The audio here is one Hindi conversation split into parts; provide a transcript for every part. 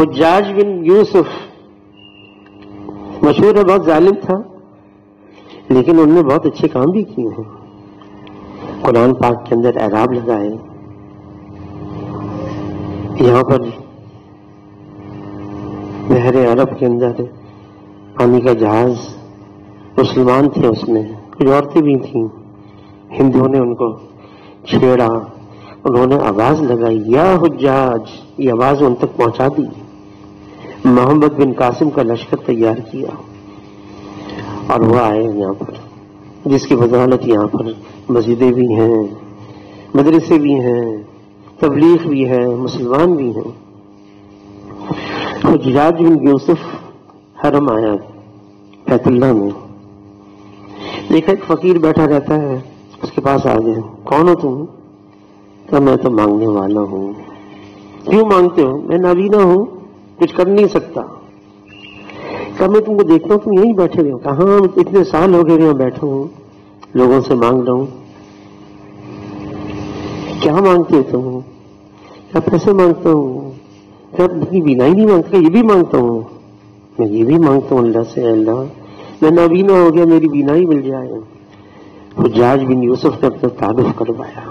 हुजाज बिन यूसुफ। मशहूर है, बहुत जालिम था, लेकिन उन्होंने बहुत अच्छे काम भी किए हैं। कुरान पाक के अंदर एराब लगाए यहाँ पर बहरे अरब के अंदर पानी का जहाज़ मुसलमान थे उसमें, कुछ औरतें भी थी। हिंदुओं ने उनको छेड़ा, उन्होंने आवाज़ लगाई, या हुज्जाज, ये आवाज़ उन तक पहुँचा दी मोहम्मद बिन कासिम का लश्कर तैयार किया और वह आए यहाँ पर, जिसकी बदौलत यहाँ पर मस्जिदें भी हैं, मदरसे भी हैं, तबलीग भी है, मुसलमान भी हैं। हुजराज बिन यूसुफ हरम आया बैतुल्ला में। देखा एक फकीर बैठा रहता है, उसके पास आ गए कौन हो तुम? तो मैं तो मांगने वाला हूँ। क्यों मांगते हो? मैं नाबीना हूँ। कुछ कर नहीं सकता। क्या मैं तुमको देखता हूँ, तुम यहीं बैठे रहे। हो कहा इतने साल हो गए यहाँ बैठा हूँ? लोगों से मांग रहा हूँ क्या मांगते हो तुम? क्या पैसे माँगता हूँ? क्या अपनी बिनाई नहीं माँगता? ये भी माँगता हूँ? मैं ये भी माँगता हूँ, अल्लाह से, अल्लाह। मैं नाबीना हो गया, मेरी बिनाई मिल जाए। हुजाज बिन यूसुफ ने अपना तारुफ करवाया।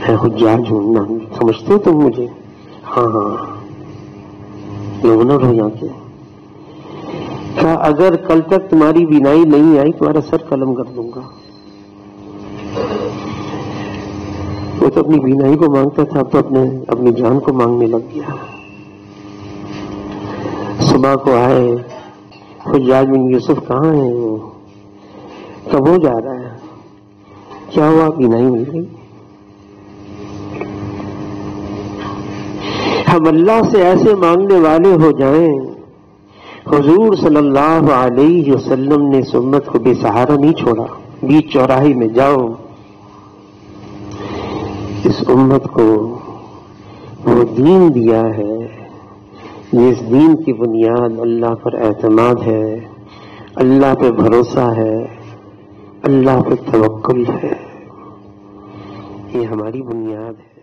मैं हुजाज हूँ ना समझते हो तुम मुझे? हाँ हाँ। लोनर हो जाते क्या अगर कल तक तुम्हारी बिनाई नहीं आई, तुम्हारा सर कलम कर दूँगा। वो तो अपनी बीनाई को माँगता था तो अपने, अपनी जान को मांगने लग गया। सुबह को आए हुजाज बिन यूसुफ कहाँ है वो? कब हो जा रहा है? क्या हुआ? बीनाई मिल गई। हम अल्लाह से ऐसे मांगने वाले हो जाएँ। हुजूर सल्लल्लाहु अलैहि वसल्लम ने सुन्नत को बेसहारा नहीं छोड़ा। बीच चौराहे में जाओ। इस उम्मत को वो दीन दिया है। जिस दीन की बुनियाद अल्लाह पर एतमाद है। अल्लाह पे भरोसा है। अल्लाह पे तवक्कुल है। ये हमारी बुनियाद है।